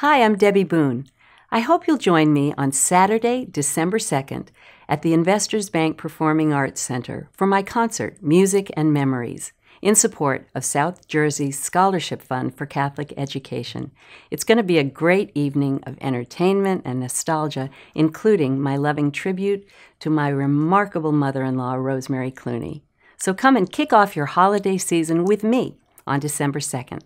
Hi, I'm Debby Boone. I hope you'll join me on Saturday, December 2nd at the Investors Bank Performing Arts Center for my concert, Music and Memories, in support of South Jersey's Scholarship Fund for Catholic Education. It's going to be a great evening of entertainment and nostalgia, including my loving tribute to my remarkable mother in law, Rosemary Clooney. So come and kick off your holiday season with me on December 2nd.